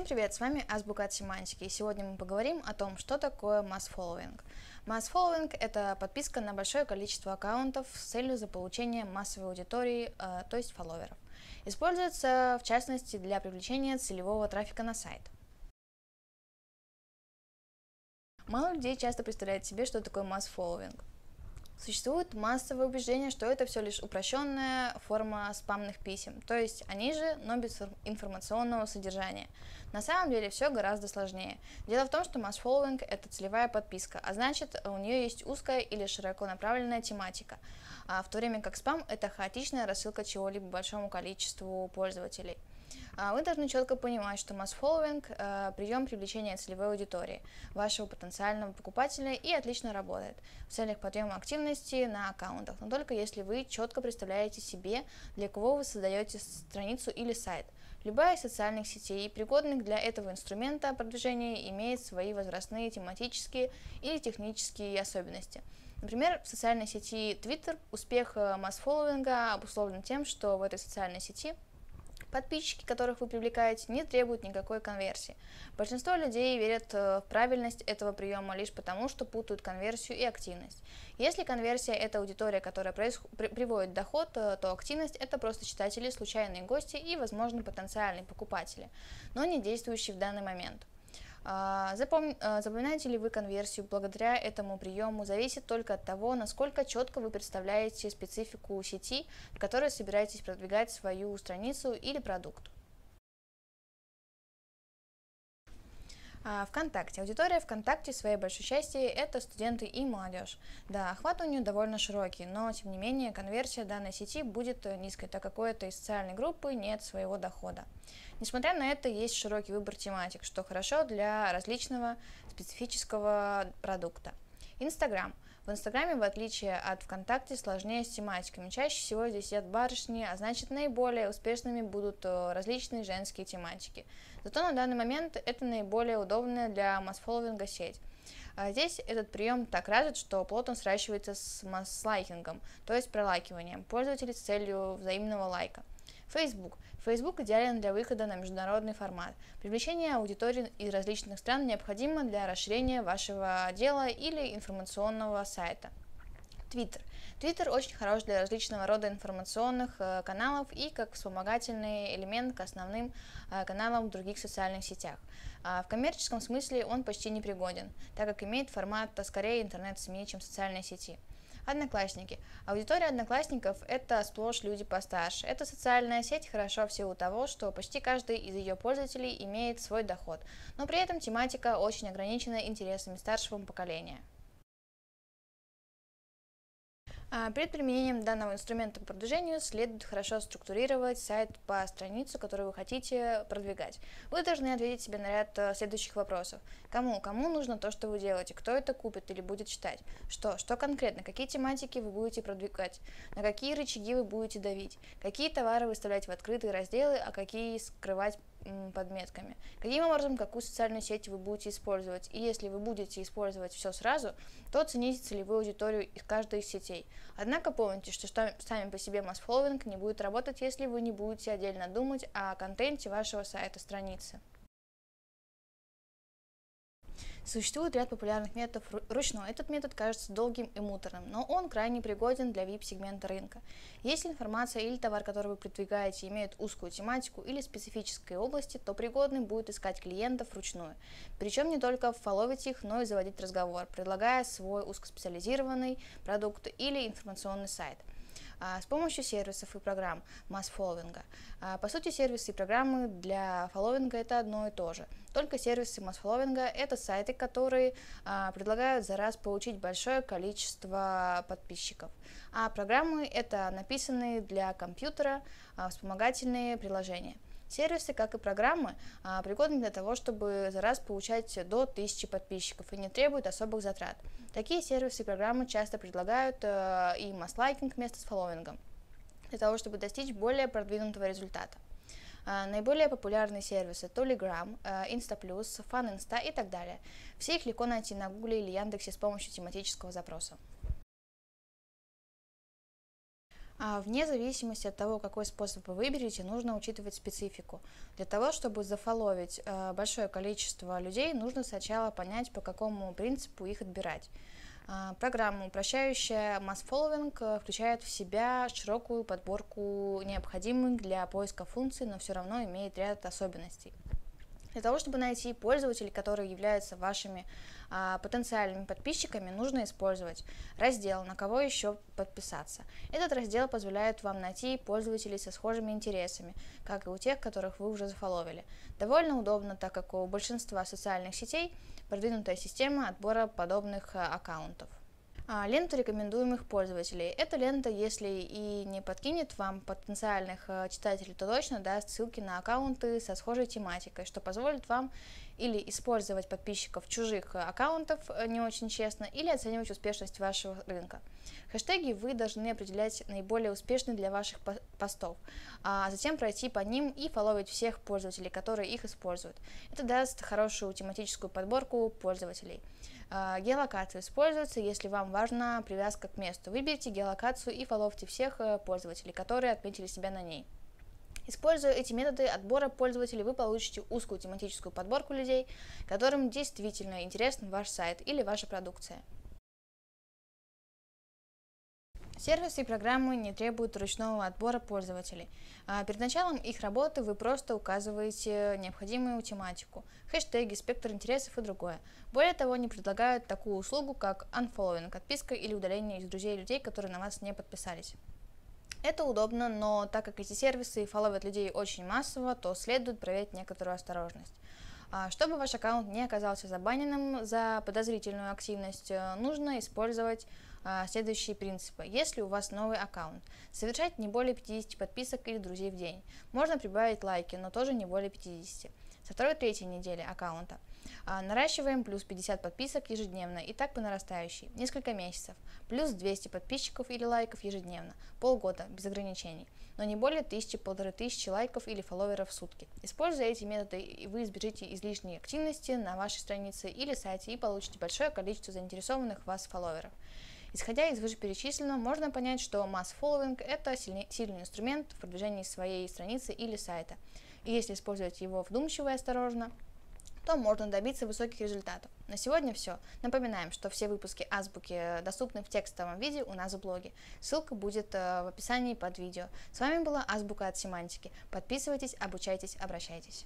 Всем привет, с вами Азбука от семантики, и сегодня мы поговорим о том, что такое. Mass following – это подписка на большое количество аккаунтов с целью заполучения массовой аудитории, э, то есть фолловеров. Используется, в частности, для привлечения целевого трафика на сайт. Мало людей часто представляют себе, что такое following. Существует массовое убеждение, что это все лишь упрощенная форма спамных писем, то есть они же, но без информационного содержания. На самом деле все гораздо сложнее. Дело в том, что mass following это целевая подписка, а значит у нее есть узкая или широко направленная тематика, а в то время как спам это хаотичная рассылка чего-либо большому количеству пользователей. А, вы должны четко понимать, что масс-фолловинг э, – прием привлечения целевой аудитории, вашего потенциального покупателя и отлично работает в целях подъема активности на аккаунтах, но только если вы четко представляете себе, для кого вы создаете страницу или сайт. Любая из социальных сетей, пригодных для этого инструмента продвижения, имеет свои возрастные, тематические или технические особенности. Например, в социальной сети Twitter успех э, масс-фолловинга обусловлен тем, что в этой социальной сети – Подписчики, которых вы привлекаете, не требуют никакой конверсии. Большинство людей верят э, в правильность этого приема лишь потому, что путают конверсию и активность. Если конверсия – это аудитория, которая приводит доход, э, то активность – это просто читатели, случайные гости и, возможно, потенциальные покупатели, но не действующие в данный момент. А, запом... А, запоминаете ли вы конверсию благодаря этому приему, зависит только от того, насколько четко вы представляете специфику сети, в которой собираетесь продвигать свою страницу или продукт. ВКонтакте. Аудитория ВКонтакте в своей большей части это студенты и молодежь. Да, охват у нее довольно широкий, но тем не менее конверсия данной сети будет низкой, так как у этой социальной группы нет своего дохода. Несмотря на это, есть широкий выбор тематик, что хорошо для различного специфического продукта. Инстаграм. В Инстаграме, в отличие от ВКонтакте, сложнее с тематиками. Чаще всего здесь сидят барышни, а значит наиболее успешными будут э, различные женские тематики. Зато на данный момент это наиболее удобная для масс-фолловинга сеть. А здесь этот прием так развит, что плотно сращивается с масс-лайкингом, то есть пролайкиванием пользователей с целью взаимного лайка. Facebook. Facebook идеален для выхода на международный формат. Привлечение аудитории из различных стран необходимо для расширения вашего дела или информационного сайта. Twitter. Twitter очень хорош для различного рода информационных э, каналов и как вспомогательный элемент к основным э, каналам в других социальных сетях. А в коммерческом смысле он почти непригоден, так как имеет формат скорее интернет-СМИ, чем социальной сети. Одноклассники. Аудитория одноклассников – это сплошь люди постарше. Эта социальная сеть хороша в силу того, что почти каждый из ее пользователей имеет свой доход, но при этом тематика очень ограничена интересами старшего поколения. А, перед применением данного инструмента по продвижению следует хорошо структурировать сайт по страницу, которую вы хотите продвигать. Вы должны ответить себе на ряд э, следующих вопросов. Кому? Кому нужно то, что вы делаете? Кто это купит или будет читать? Что? Что конкретно? Какие тематики вы будете продвигать? На какие рычаги вы будете давить? Какие товары выставлять в открытые разделы, а какие скрывать подметками. Каким образом, какую социальную сеть вы будете использовать. И если вы будете использовать все сразу, то оцените целевую аудиторию из каждой из сетей. Однако помните, что сами по себе масс-фолловинг не будет работать, если вы не будете отдельно думать о контенте вашего сайта, страницы. Существует ряд популярных методов ручной. Этот метод кажется долгим и муторным, но он крайне пригоден для VIP-сегмента рынка. Если информация или товар, который вы продвигаете, имеет узкую тематику или специфической области, то пригодным будет искать клиентов вручную. Причем не только фолловить их, но и заводить разговор, предлагая свой узкоспециализированный продукт или информационный сайт. А, с помощью сервисов и программ масс-фолловинга. А, по сути, сервисы и программы для фолловинга это одно и то же. Только сервисы масс-фолловинга это сайты, которые а, предлагают за раз получить большое количество подписчиков. А программы это написанные для компьютера вспомогательные приложения. Сервисы, как и программы, а, пригодны для того, чтобы за раз получать до 1000 подписчиков и не требуют особых затрат. Такие сервисы и программы часто предлагают э, и масс-лайкинг вместо с фолловингом, для того, чтобы достичь более продвинутого результата. А, наиболее популярные сервисы Telegram, э, InstaPlus, FunInsta и так далее. Все их легко найти на Google или Яндексе с помощью тематического запроса. А вне зависимости от того, какой способ вы выберете, нужно учитывать специфику. Для того, чтобы зафоловить большое количество людей, нужно сначала понять, по какому принципу их отбирать. Э, программа, упрощающая масс-фолловинг, э, включает в себя широкую подборку необходимых для поиска функций, но все равно имеет ряд особенностей. Для того, чтобы найти пользователей, которые являются вашими а, потенциальными подписчиками, нужно использовать раздел «На кого еще подписаться». Этот раздел позволяет вам найти пользователей со схожими интересами, как и у тех, которых вы уже зафоловили. Довольно удобно, так как у большинства социальных сетей продвинутая система отбора подобных а, аккаунтов. А, ленту рекомендуемых пользователей. Эта лента, если и не подкинет вам потенциальных э, читателей, то точно даст ссылки на аккаунты со схожей тематикой, что позволит вам или использовать подписчиков чужих аккаунтов э, не очень честно, или оценивать успешность вашего рынка. Хэштеги вы должны определять наиболее успешные для ваших постов, а затем пройти по ним и фолловить всех пользователей, которые их используют. Это даст хорошую тематическую подборку пользователей. А, геолокация используется, если вам важна привязка к месту. Выберите геолокацию и фоловьте всех э, пользователей, которые отметили себя на ней. Используя эти методы отбора пользователей, вы получите узкую тематическую подборку людей, которым действительно интересен ваш сайт или ваша продукция. Сервисы и программы не требуют ручного отбора пользователей. А перед началом их работы вы просто указываете необходимую тематику, хэштеги, спектр интересов и другое. Более того, они предлагают такую услугу, как unfollowing, отписка или удаление из друзей людей, которые на вас не подписались. Это удобно, но так как эти сервисы фолловят людей очень массово, то следует проявить некоторую осторожность. А, чтобы ваш аккаунт не оказался забаненным за подозрительную активность, э, нужно использовать а, следующие принципы. Если у вас новый аккаунт, совершать не более 50 подписок или друзей в день. Можно прибавить лайки, но тоже не более 50. Со второй-третьей недели аккаунта. А, наращиваем плюс 50 подписок ежедневно и так по нарастающей. Несколько месяцев. Плюс 200 подписчиков или лайков ежедневно. Полгода, без ограничений. Но не более тысячи-полторы тысячи лайков или фолловеров в сутки. Используя эти методы, вы избежите излишней активности на вашей странице или сайте и получите большое количество заинтересованных вас фолловеров. Исходя из вышеперечисленного, можно понять, что масс-фолловинг – это сильный, сильный инструмент в продвижении своей страницы или сайта. И если использовать его вдумчиво и осторожно, то можно добиться высоких результатов. На сегодня все. Напоминаем, что все выпуски Азбуки доступны в текстовом виде у нас в блоге. Ссылка будет э, в описании под видео. С вами была Азбука от семантики. Подписывайтесь, обучайтесь, обращайтесь.